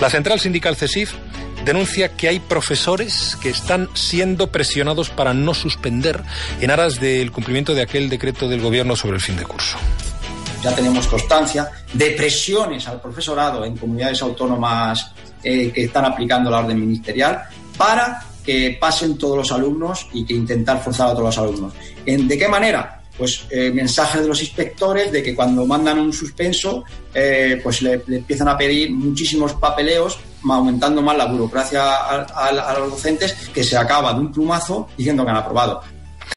La central sindical CESIF denuncia que hay profesores que están siendo presionados para no suspender en aras del cumplimiento de aquel decreto del Gobierno sobre el fin de curso. Ya tenemos constancia de presiones al profesorado en comunidades autónomas eh, que están aplicando la orden ministerial para que pasen todos los alumnos y que intentar forzar a todos los alumnos. ¿De qué manera? Pues eh, mensajes de los inspectores de que cuando mandan un suspenso, eh, pues le, empiezan a pedir muchísimos papeleos, aumentando más la burocracia a, los docentes, que se acaba de un plumazo diciendo que han aprobado.